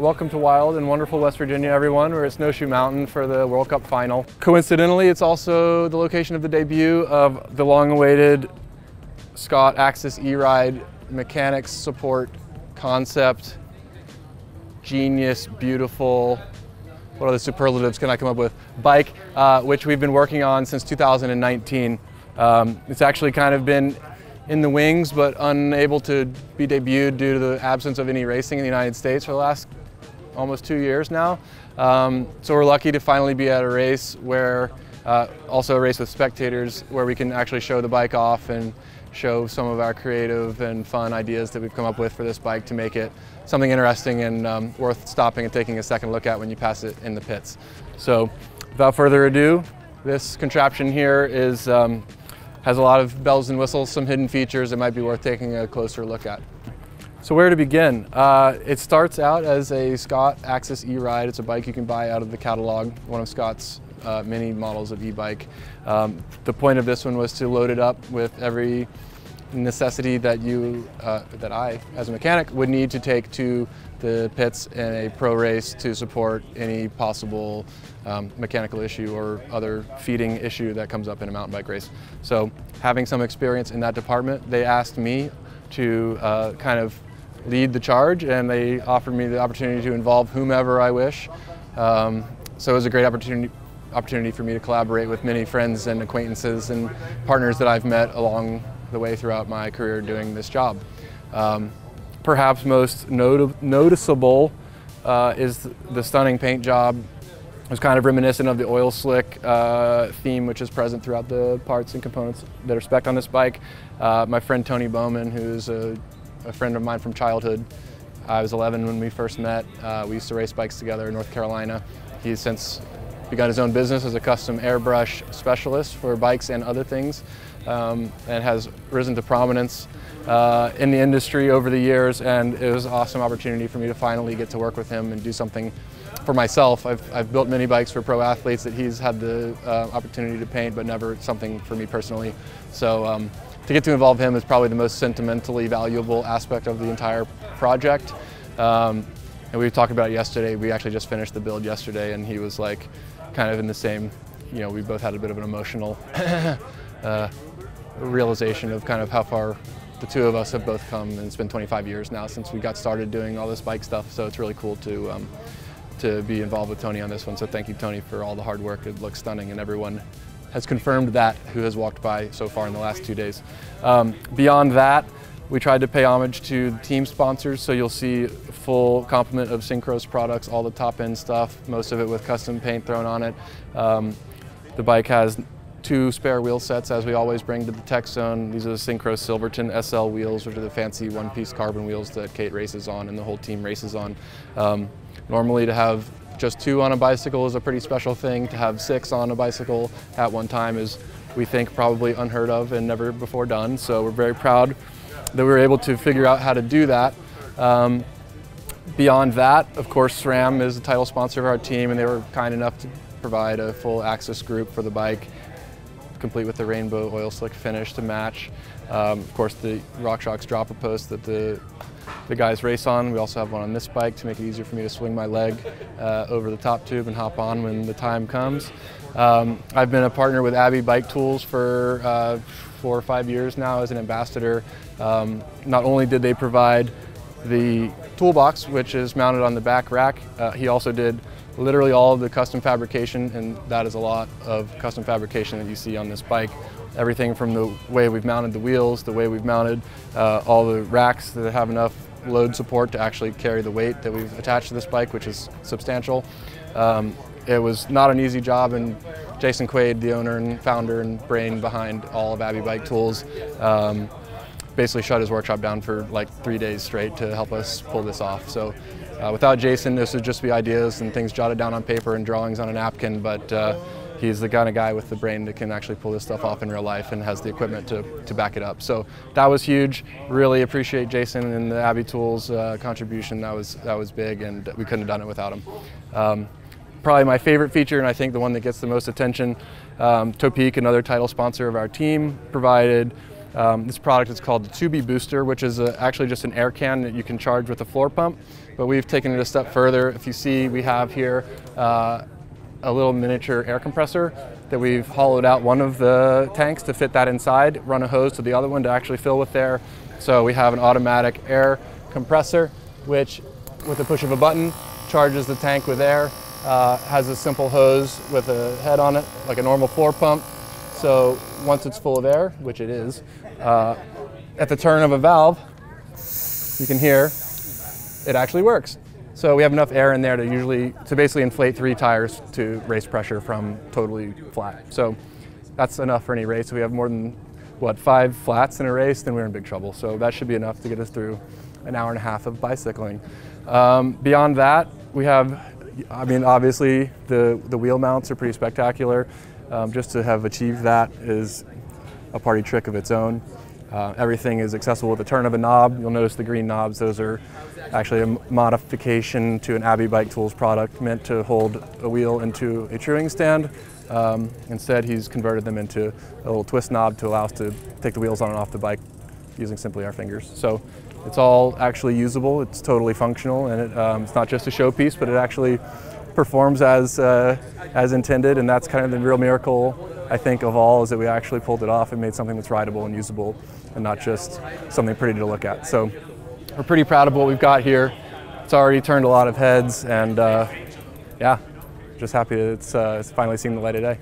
welcome to Wild and wonderful West Virginia, everyone. We're at Snowshoe Mountain for the World Cup final. Coincidentally, it's also the location of the debut of the long-awaited Scott Axis E-Ride mechanics support concept, genius, beautiful, what other superlatives can I come up with? Bike, uh, which we've been working on since 2019. Um, it's actually kind of been in the wings, but unable to be debuted due to the absence of any racing in the United States for the last almost two years now. Um, so we're lucky to finally be at a race where, uh, also a race with spectators, where we can actually show the bike off and show some of our creative and fun ideas that we've come up with for this bike to make it something interesting and um, worth stopping and taking a second look at when you pass it in the pits. So without further ado, this contraption here is um, has a lot of bells and whistles, some hidden features that might be worth taking a closer look at. So where to begin? Uh, it starts out as a Scott Axis E-Ride. It's a bike you can buy out of the catalog, one of Scott's uh, many models of e-bike. Um, the point of this one was to load it up with every necessity that you, uh, that I, as a mechanic, would need to take to the pits in a pro race to support any possible um, mechanical issue or other feeding issue that comes up in a mountain bike race. So having some experience in that department, they asked me to uh, kind of lead the charge and they offered me the opportunity to involve whomever I wish. Um, so it was a great opportunity, opportunity for me to collaborate with many friends and acquaintances and partners that I've met along the way throughout my career doing this job. Um, perhaps most not noticeable uh, is the stunning paint job. It was kind of reminiscent of the oil slick uh, theme which is present throughout the parts and components that are spec on this bike. Uh, my friend Tony Baumann, who's a, a, friend of mine from childhood, I was 11 when we first met. Uh, we used to race bikes together in North Carolina. He's since begun his own business as a custom airbrush specialist for bikes and other things um, and has risen to prominence uh, in the industry over the years and it was an awesome opportunity for me to finally get to work with him and do something for myself. I've, I've built many bikes for pro athletes that he's had the uh, opportunity to paint but never something for me personally. So um, to get to involve him is probably the most sentimentally valuable aspect of the entire project. Um, and we talked about yesterday. We actually just finished the build yesterday and he was like kind of in the same, you know, we both had a bit of an emotional uh, realization of kind of how far the two of us have both come, and it's been 25 years now since we got started doing all this bike stuff, so it's really cool to um, to be involved with Tony on this one. So thank you, Tony, for all the hard work. It looks stunning, and everyone has confirmed that who has walked by so far in the last two days. Um, beyond that, we tried to pay homage to team sponsors, so you'll see full complement of Syncros products, all the top end stuff, most of it with custom paint thrown on it. Um, the bike has two spare wheel sets as we always bring to the tech zone. These are the Syncros Silverton SL wheels, which are the fancy one-piece carbon wheels that Kate races on and the whole team races on. Um, normally to have just two on a bicycle is a pretty special thing. To have six on a bicycle at one time is, we think, probably unheard of and never before done. So we're very proud that we were able to figure out how to do that. Um, beyond that, of course, SRAM is the title sponsor of our team and they were kind enough to provide a full AXS group for the bike complete with the rainbow oil slick finish to match. Um, of course, the RockShox dropper post that the the guys race on. We also have one on this bike to make it easier for me to swing my leg uh, over the top tube and hop on when the time comes. Um, I've been a partner with Abbey Bike Tools for uh, four or five years now as an ambassador. Um, not only did they provide the toolbox, which is mounted on the back rack, uh, he also did literally all of the custom fabrication, and that is a lot of custom fabrication that you see on this bike. Everything from the way we've mounted the wheels, the way we've mounted uh, all the racks that have enough load support to actually carry the weight that we've attached to this bike, which is substantial. Um, it was not an easy job, and Jason Quade, the owner and founder and brain behind all of Abbey Bike Tools, um, basically shut his workshop down for like three days straight to help us pull this off. So uh, without Jason, this would just be ideas and things jotted down on paper and drawings on a napkin, but uh, he's the kind of guy with the brain that can actually pull this stuff off in real life and has the equipment to, to back it up. So that was huge. Really appreciate Jason and the Abbey Tools uh, contribution. That was, that was big and we couldn't have done it without him. Um, probably my favorite feature and I think the one that gets the most attention, um, Topeak, another title sponsor of our team, provided um, this product is called the 2B Booster, which is a, actually just an air can that you can charge with a floor pump. but we've taken it a step further. If you see, we have here uh, a little miniature air compressor that we've hollowed out one of the tanks to fit that inside, run a hose to the other one to actually fill with air. So we have an automatic air compressor, which with the push of a button charges the tank with air, uh, has a simple hose with a head on it, like a normal floor pump. So once it's full of air, which it is, uh, at the turn of a valve, you can hear it actually works. So we have enough air in there to usually, to basically inflate three tires to race pressure from totally flat. So that's enough for any race. If we have more than, what, five flats in a race, then we're in big trouble. So that should be enough to get us through an hour and a half of bicycling. Um, beyond that, we have, I mean, obviously the, the wheel mounts are pretty spectacular. Um, just to have achieved that is a party trick of its own. Uh, everything is accessible with the turn of a knob. You'll notice the green knobs. Those are actually a modification to an Abbey Bike Tools product meant to hold a wheel into a truing stand. Um, instead, he's converted them into a little twist knob to allow us to take the wheels on and off the bike using simply our fingers. So it's all actually usable. It's totally functional, and it, um, it's not just a showpiece, but it actually performs as uh, as intended. And that's kind of the real miracle, I think, of all is that we actually pulled it off and made something that's rideable and usable and not just something pretty to look at. So we're pretty proud of what we've got here. It's already turned a lot of heads, and uh, yeah, just happy that it's, uh, it's finally seen the light of day.